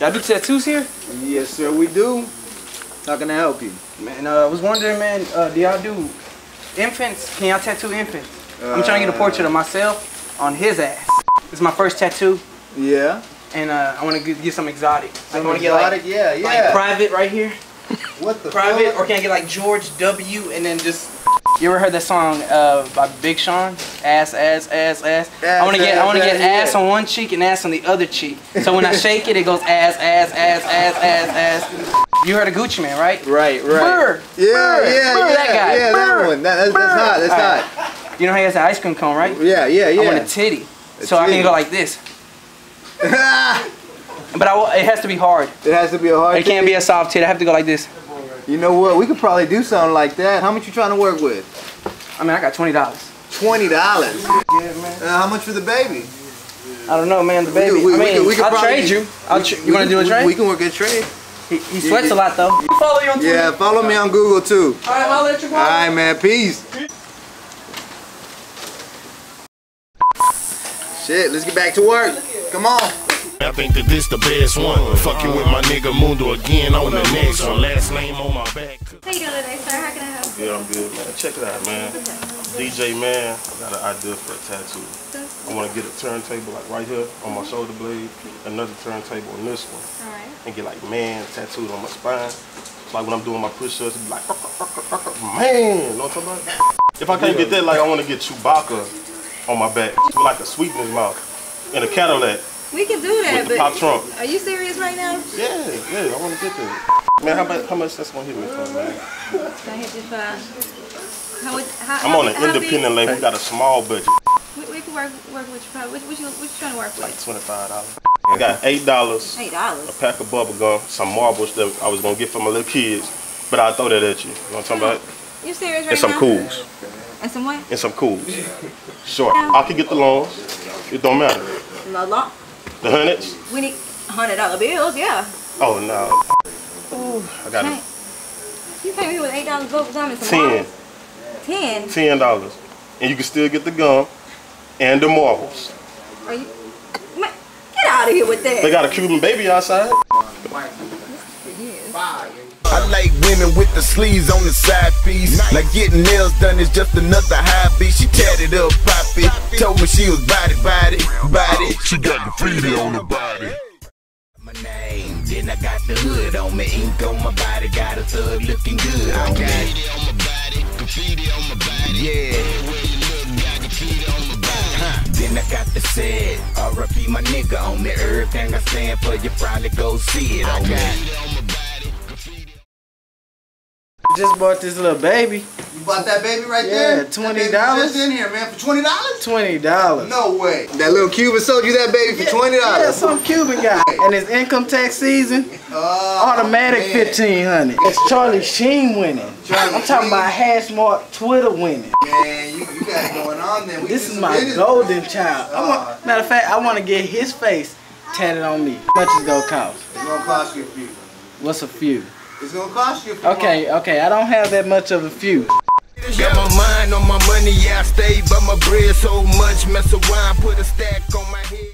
Y'all do tattoos here? Yes, sir, we do. How can I help you? Man, uh, I was wondering, man, uh, do y'all do infants? Can y'all tattoo infants? I'm trying to get a portrait of myself on his ass. This is my first tattoo, Yeah. and uh, I want to get some exotic. Like, I want to get Exotic? like, yeah, yeah. like private right here, what the private, fuck? or can I get like George W. and then just. You ever heard that song uh, by Big Sean? Ass, ass, ass, ass. I want to get, I want to get ass, ass on one cheek and ass on the other cheek. So when I shake it, it goes ass, ass, ass, ass, ass, ass. You heard of Gucci Mane, right? Right, right. Burr, Yeah, Burr, yeah, Burr, yeah, that guy, yeah, Burr, that one. That, that's, that's hot. That's All right. hot. You know how he has the ice cream cone, right? Yeah, yeah, yeah. I want a titty. so I can go like this. But I, it has to be hard. it has to be a hard. It can't be a soft titty. I have to go like this. You know what? We could probably do something like that. How much you trying to work with? I mean, I got twenty dollars. Twenty dollars. Yeah. Uh, how much for the baby? I don't know, man. The baby. we- we I mean, could- we could I'll probably- trade you. I'll tr- you want to do a we- trade? We can work a trade. he, he sweats a lot though. Follow you on Twitter. Yeah, follow me on Google too. All right, I'll let you go. All right, man. Peace. Shit, let's get back to work. Come on. I think that this the best one. Fucking with my nigga Mundo again on the next one. Last name on my back. How you doing today, sir? How can I help? Yeah, I'm good, man. Check it out, man. DJ man, I got an idea for a tattoo. I want to get a turntable like right here on my shoulder blade, another turntable on this one, All right. and get like man tattooed on my spine. Like when I'm doing my push-ups, it be like man. You know what I'm talking about? If I can't get that, like I want to get Chewbacca on my back with like a sweet in his mouth in a Cadillac We can do that, but pop trunk. are you serious right now? Yeah, yeah, I want to get that. Man, how much, how much that's gonna hit me for, man? Can I hit this uh, how, would- how, I'm on an how independent label. We got a small budget, We, we can work work with you. What, what you what you trying to work like twenty five dollars. I got eight dollars, Eight dollars. a pack of bubble gum, some marbles that I was gonna get for my little kids, but I'll throw that at you. You know what I'm talking about? You serious right And some now? Kools. And some what? And some Kools. Sure. I can get the loans. It don't matter. La la. The hundreds? We need hundred dollar bills. Yeah. Oh no. Ooh, I got it. you came here with eight dollars bubble gum and some Ten. marbles? Ten. Ten dollars. And you can still get the gum and the marbles. Are you? Man, get out of here with that. They got a Cuban baby outside. I like women with the sleeves on the side piece. Like getting nails done is just another hobby. She tatted up poppy. Told me she was body, body, body. She got the feet on the body. My name, then I got the hood on me. Ink on my body, got a thug looking good on me. on my body, graffiti on my body. Yeah. Where you look, got graffiti on my body. Huh. Then I got the set, RIP my nigga on me. Everything I stand for, you probably go see it on me. Just bought this little baby. You bought that baby right Yeah, there? That 20? baby Just in here, man, for twenty dollars? Twenty dollars. No way. That little Cuban sold you that baby for $20? Yeah, dollars. some Cuban guy. And it's income tax season. Oh, Automatic man. fifteen hundred. It's Charlie Sheen winning. Charlie I'm talking Sheen. about Hashmark Twitter winning. Man, you, you got it going on then. We This is my business. golden child. Want, oh. matter of fact, I want to get his face tatted on me. How much is gonna cost? It's gonna cost you a few. What's a few? It's gonna cost you a few. Okay, okay, I don't have that much of a few. Got my mind on my money, yeah, I stay, but my bread so much. Mess around, put a stack on my head.